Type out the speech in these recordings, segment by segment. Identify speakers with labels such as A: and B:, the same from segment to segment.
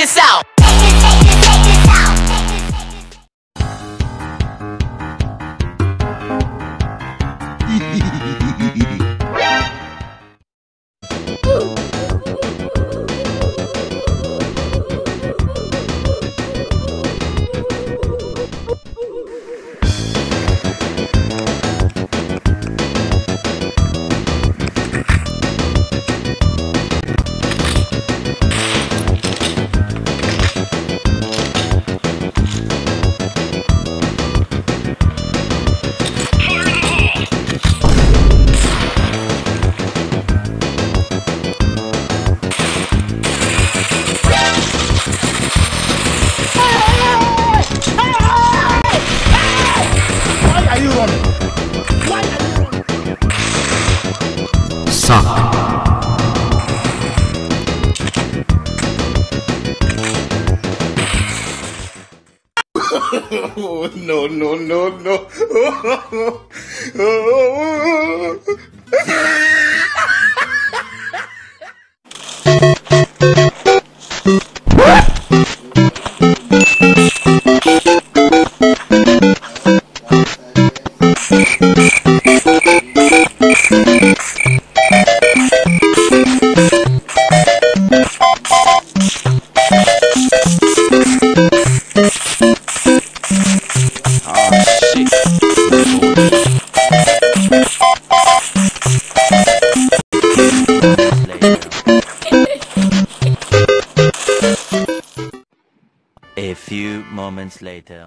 A: this out.
B: Suck,
C: no, no, no, no.
D: later.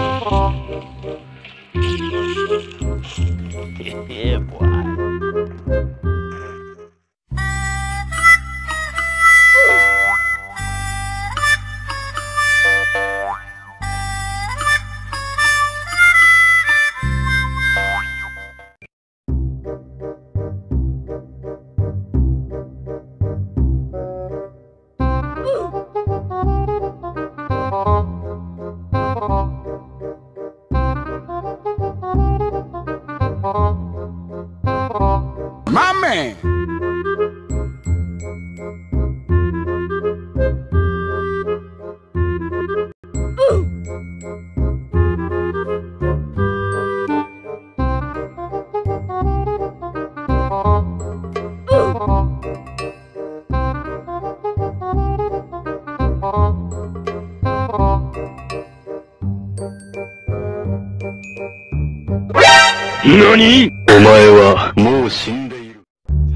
C: 何お前はもう
D: 死ん
C: でる。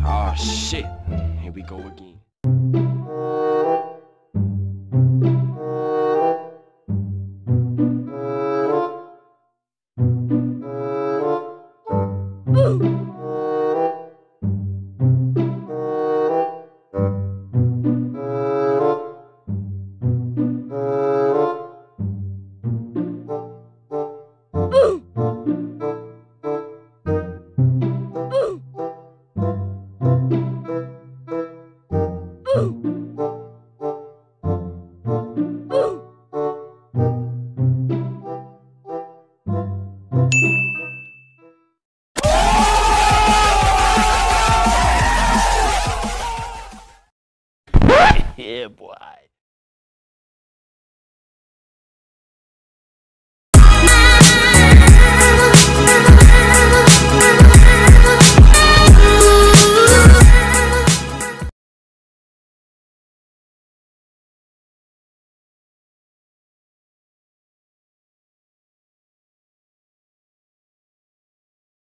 E: Oh shit.
D: Yeah, boy.